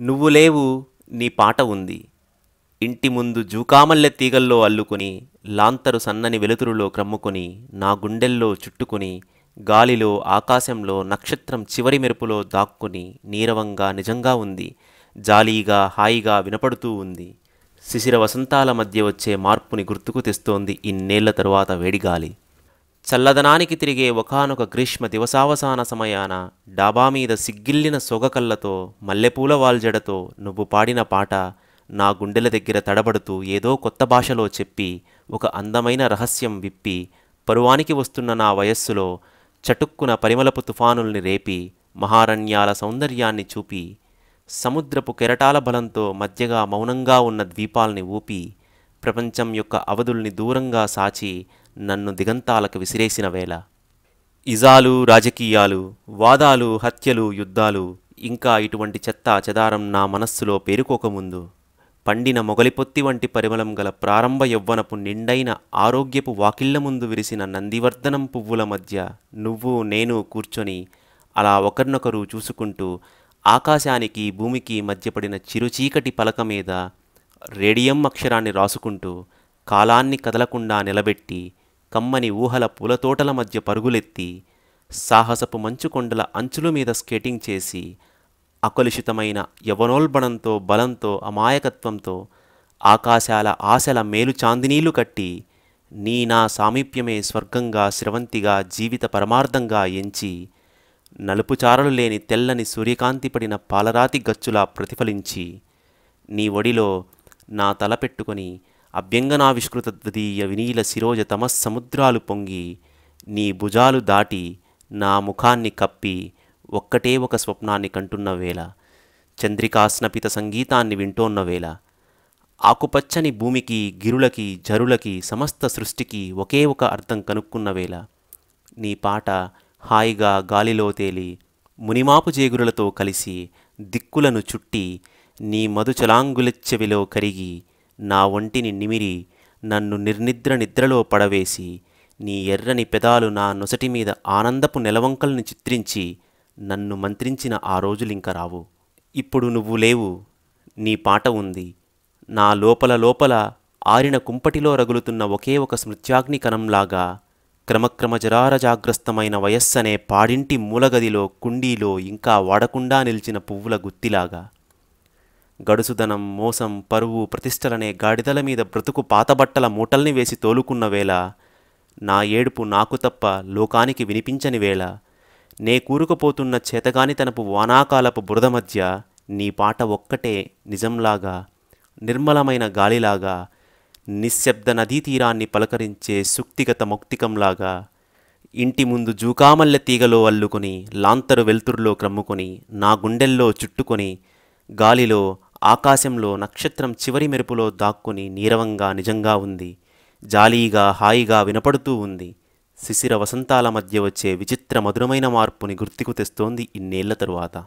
నువ్వు లేవు నీ పాట ఉంది. ఇంటి ముందు జూకామల్లె తీగల్లో అల్లుకొని లాంతరు సన్నని వెలుతురులో క్రమ్ముకొని నా గుండెల్లో చుట్టుకొని గాలిలో ఆకాశంలో నక్షత్రం చివరి మెరుపులో దాక్కుని నీరవంగా నిజంగా ఉంది జాలీగా హాయిగా వినపడుతూ ఉంది. శిశిర వసంతాల మధ్య వచ్చే మార్పుని గుర్తుకు తెస్తోంది ఇన్నేళ్ళ తరువాత వేడిగాలి. చల్లదనానికి తిరిగే ఒకానొక గ్రీష్మ దివసావసాన సమయాన డాబా మీద సిగ్గిల్లిన సొగకళ్ళతో మల్లెపూల వాల్జడతో నువ్వు పాడిన పాట నా గుండెల దగ్గర తడబడుతూ ఏదో కొత్త భాషలో చెప్పి ఒక అందమైన రహస్యం విప్పి పరువానికి వస్తున్న నా వయస్సులో చటుక్కున పరిమళపు తుఫానుల్ని రేపి మహారణ్యాల సౌందర్యాన్ని చూపి సముద్రపు కెరటాల బలంతో మధ్యగా మౌనంగా ఉన్న ద్వీపాల్ని ఊపి ప్రపంచం యొక్క అవధుల్ని దూరంగా సాచి నన్ను దిగంతాలకు విసిరేసిన వేళ. ఇజాలు రాజకీయాలు వాదాలు హత్యలు యుద్ధాలు ఇంకా ఇటువంటి చెత్త చెదారం నా మనస్సులో పేరుకోకముందు పండిన మొగలిపొత్తి వంటి పరిమళం గల ప్రారంభ యవ్వనపు నిండైన ఆరోగ్యపు వాకిళ్ళ ముందు విరిసిన నందివర్ధనం పువ్వుల మధ్య నువ్వు నేను కూర్చొని అలా ఒకరినొకరు చూసుకుంటూ ఆకాశానికి భూమికి మధ్యపడిన చిరుచీకటి పలక మీద రేడియం అక్షరాన్ని రాసుకుంటూ కాలాన్ని కదలకుండా నిలబెట్టి కమ్మని ఊహల పూలతోటల మధ్య పరుగులెత్తి సాహసపు మంచు కొండల అంచుల మీద స్కేటింగ్ చేసి అకలుషితమైన యవనోల్బణంతో బలంతో అమాయకత్వంతో ఆకాశాల ఆశల మేలు చాందినీలు కట్టి నీ నా సామీప్యమే స్వర్గంగా స్రవంతిగా జీవిత పరమార్థంగా ఎంచి నలుపుచారలు లేని తెల్లని సూర్యకాంతి పడిన పాలరాతి గచ్చులా ప్రతిఫలించి నీ ఒడిలో నా తల పెట్టుకొని అభ్యంగనావిష్కృత ద్వితీయ వినీల శిరోజ తమస్సముద్రాలు పొంగి నీ భుజాలు దాటి నా ముఖాన్ని కప్పి ఒక్కటే ఒక స్వప్నాన్ని కంటున్న వేళ చంద్రికాస్నపిత సంగీతాన్ని వింటోన్న వేళ ఆకుపచ్చని భూమికి గిరులకి జరులకి సమస్త సృష్టికి ఒకే ఒక అర్థం కనుక్కున్న వేళ నీ పాట హాయిగా గాలిలో తేలి మునిమాపు జేగురులతో కలిసి దిక్కులను చుట్టి నీ మధుచలాంగులెచ్చెవిలో కరిగి నా ఒంటిని నిమిరి నన్ను నిర్నిద్ర నిద్రలో పడవేసి నీ ఎర్రని పెదాలు నా నొసటి మీద ఆనందపు నెలవంకల్ని చిత్రించి నన్ను మంత్రించిన ఆ రోజులింక రావు. ఇప్పుడు నువ్వు లేవు నీ పాట ఉంది. నా లోపల లోపల ఆరిన కుంపటిలో రగులుతున్న ఒకే ఒక స్మృత్యాగ్ని కణంలాగా క్రమక్రమ జరారజాగ్రస్తమైన వయస్సనే పాడింటి మూలగదిలో కుండీలో ఇంకా వాడకుండా నిలిచిన పువ్వుల గుత్తిలాగా. గడుసుదనం మోసం పరువు ప్రతిష్టలనే గాడిదల మీద బ్రతుకు పాతబట్టల మూటల్ని వేసి తోలుకున్న వేళ నా ఏడుపు నాకు తప్ప లోకానికి వినిపించని వేళ నే కూరుకుపోతున్న చేతగానితనపు వానాకాలపు బురద మధ్య నీ పాట ఒక్కటే నిజంలాగా నిర్మలమైన గాలిలాగా నిశ్శబ్ద నదీ తీరాన్ని పలకరించే సుక్తిగత మౌక్తికంలాగా ఇంటి ముందు జూకామల్లె తీగలో అల్లుకొని లాంతరు వెలుతురులో క్రమ్ముకొని నా గుండెల్లో చుట్టుకొని గాలిలో ఆకాశంలో నక్షత్రం చివరి మెరుపులో దాక్కుని నీరవంగా నిజంగా ఉంది. జాలీగా హాయిగా వినపడుతూ ఉంది. శిశిర వసంతాల మధ్య వచ్చే విచిత్ర మధురమైన మార్పుని గుర్తుకు తెస్తోంది ఇన్నేళ్ళ తరువాత.